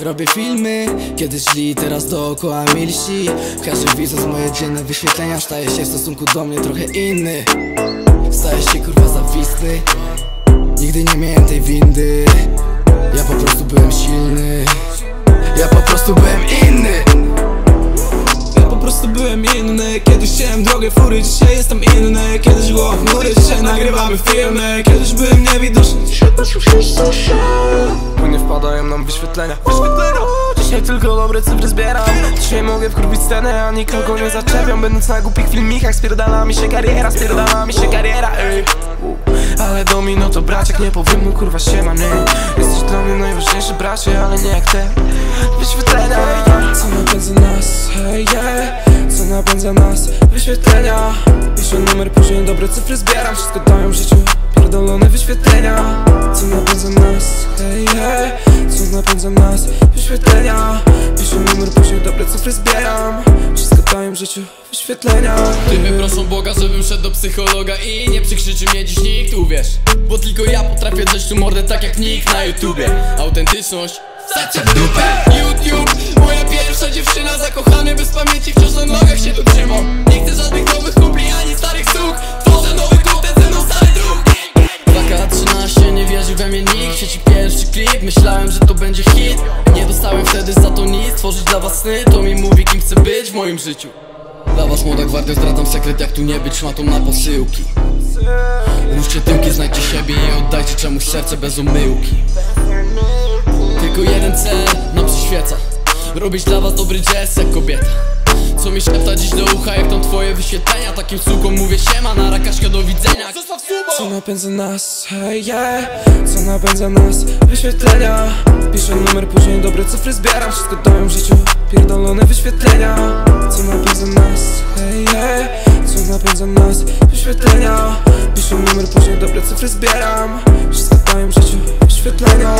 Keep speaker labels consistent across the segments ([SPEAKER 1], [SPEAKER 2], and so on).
[SPEAKER 1] Robię filmy, kiedyś źli, teraz dookoła milsi. Każdy widząc moje dzienne wyświetlenia Staje się w stosunku do mnie trochę inny. Staje się kurwa zawistny. Nigdy nie miałem
[SPEAKER 2] chmury, dzisiaj nagrywamy filmy? Kiedyś byłem niewidoczny, się Płynie wpadają nam wyświetlenia. Wyświetlenia! Dzisiaj tylko dobre cyfry zbieram. Dzisiaj mogę wkrowić scenę, a nikogo nie zaczepiam. Będąc na głupich filmikach, spierdala mi się kariera Spierdala mi się kariera, ej. Ale domino to braciak, nie powiem mu kurwa siemany. Jesteś dla mnie najważniejszy bracie, ale nie jak te Wyświetlenia. Co napędza nas, hej yeah. Co napędza nas, wyświetlenia Piszę numer, później dobre cyfry zbieram Wszystko dają w życiu, pierdolone wyświetlenia. Co napędza nas, hej yeah Co napędza nas, wyświetlenia. Piszę numer, później dobre cyfry zbieram. Wszystko dają w życiu, wyświetlenia.
[SPEAKER 3] Typy proszą Boga, żebym szedł do psychologa i nie przykrzyczy mnie dziś nikt, uwierz. Bo tylko ja potrafię drzeć tu mordę tak jak nikt na YouTubie. Autentyczność Stacia w dupę. YouTube, moja pierwsza dziewczyna zakochany Bez pamięci wciąż 2K13 nie wierzył we mnie nikt Sieci pierwszy klip, myślałem, że to będzie hit. Nie dostałem wtedy za to nic. Tworzyć dla was sny, to mi mówi kim chcę być w moim życiu. Dla was młoda gwardia zdradzam sekret jak tu nie być szmatą na posyłki. Ruszcie tyłki, znajdźcie siebie i oddajcie czemuś serce bez omyłki Tylko jeden cel nam przyświeca. Robić dla was dobry jazz jak kobieta Co mi szepta dziś do ucha jak tam twoje wyświetlenia? Takim sukom mówię siema, na rakaśka do widzenia. Zostaw
[SPEAKER 2] Co
[SPEAKER 3] subo!
[SPEAKER 2] napędza nas, hej yeah Co napędza nas, wyświetlenia. Piszę numer, później dobre cyfry zbieram. Wszystko dają w życiu, pierdolone wyświetlenia. Co napędza nas, hej yeah Co napędza nas, wyświetlenia. Piszę numer, później dobre cyfry zbieram. Wszystko dają w życiu, wyświetlenia.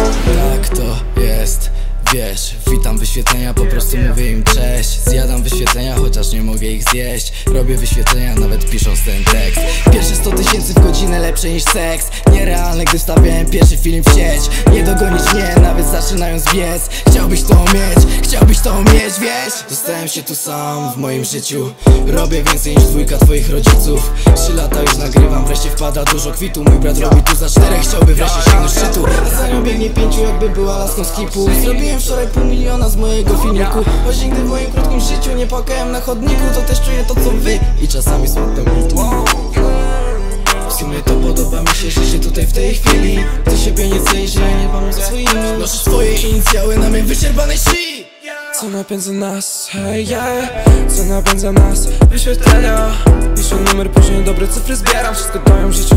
[SPEAKER 1] Tak to jest? Wiesz, witam wyświetlenia, po prostu mówię im cześć. Zjadam wyświetlenia, chociaż nie mogę ich zjeść. Robię wyświetlenia, nawet pisząc ten tekst. Pierwsze 100 tysięcy w godzinę lepsze niż seks. Nierealne, gdy stawiałem pierwszy film w sieć. Nie dogonić mnie, nawet zaczynając biec. Chciałbyś to mieć, chciałbyś to mieć, wiesz? Zostałem się tu sam w moim życiu. Robię więcej niż dwójka twoich rodziców. Trzy lata już nagrywam, wreszcie wpada dużo kwitu. Mój brat robi tu za czterech, chciałby wreszcie sięgnąć szczytu Biegnie pięciu, jakby była laską z kipu Zrobiłem wczoraj pół miliona z mojego filmiku. Choć nigdy w moim krótkim życiu nie płakałem na chodniku To też czuję to co wy. I czasami smutno w sumie to podoba mi się, się tutaj w tej chwili. Ty siebie nie cenisz, ja nie mam za swoimi. Noszę swoje inicjały na mej wyczerpanej szyi.
[SPEAKER 2] Co napędza nas, hej yeah. Co napędza nas, wyświetlenia. Piszę numer, później dobre cyfry zbieram. Wszystko dają w życiu,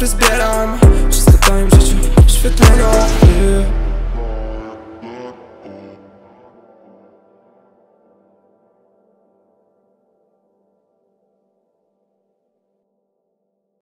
[SPEAKER 2] was better. on